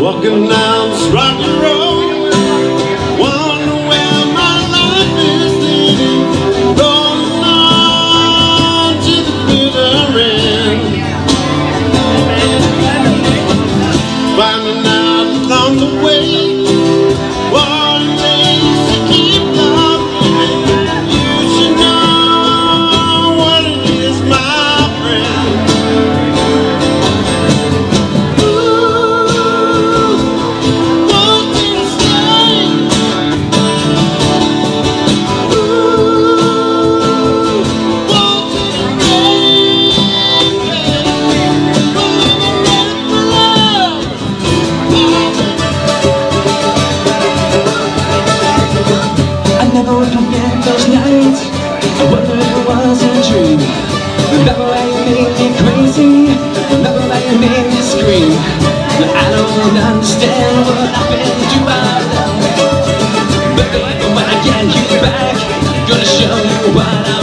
Walking down this rocky road, Made me crazy. Remember how you made me scream. I don't understand what happened to our love. But when I get you back Gonna show you what I'm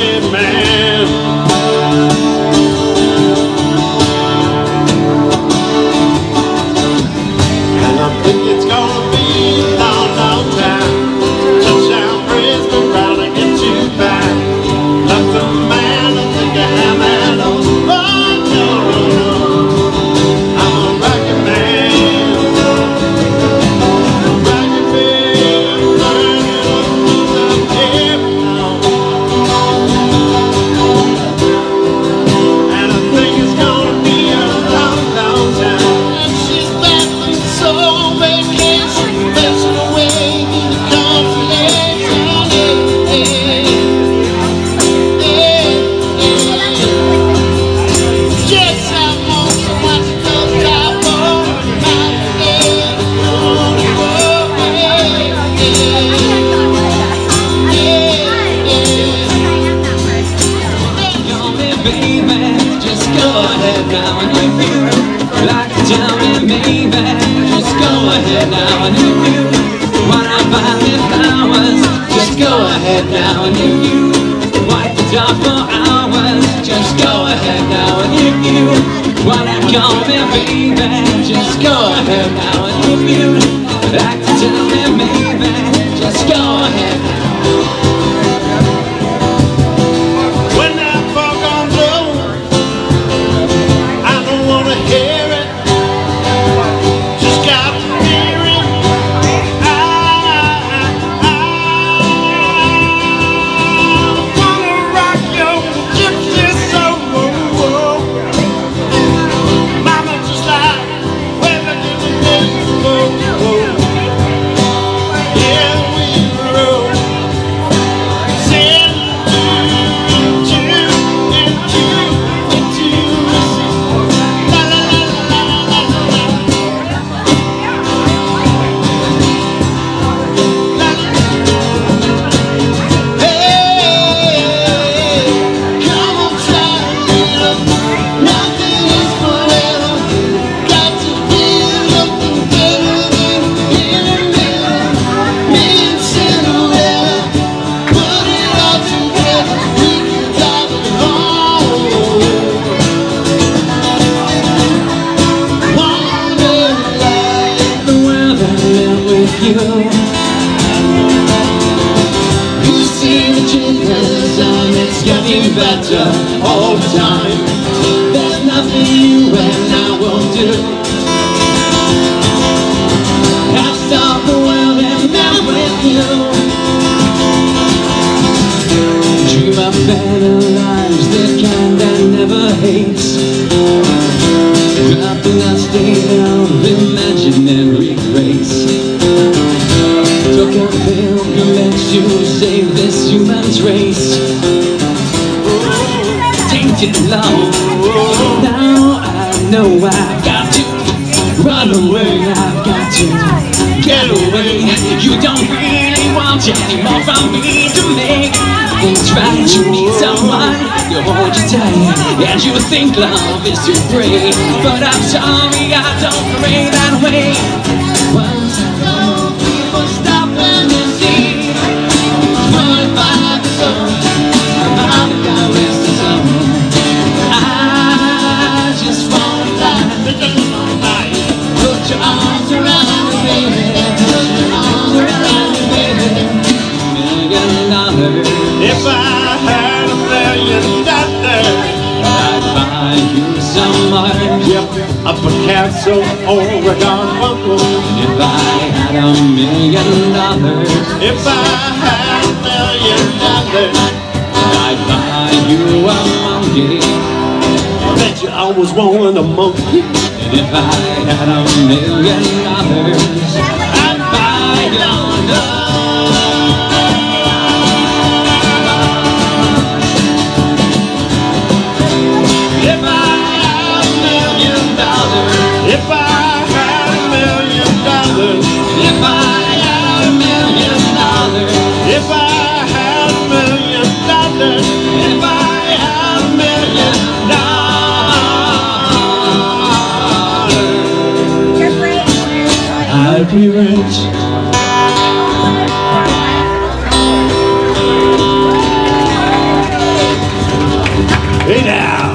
Rocket Man. Now and if you like to tell me, baby, just go ahead now and if you wanna buy me flowers, just go ahead now and if you wipe the door for hours, just go ahead now and if you wanna call me, baby, just go ahead now and if you like you. You see the changes and it's getting better all the time. There's nothing you and I won't do. I've the world and with you. Dream of better lives, kind that never hates. Drop in a state to save this human race. Tainted love. Now I know I've got to Run away, I've got to Get away. You don't really want any more from me to make Try to meet someone You hold you tight. And you think love is too free But I'm sorry I don't pray that way. Well, mind Yep, a Picasso or a Garfunkel And if I had a million dollars If I had a million dollars I'd buy you a monkey. I bet you I was rolling a monkey. And if I had a million dollars I'd buy you a appearance Hey now!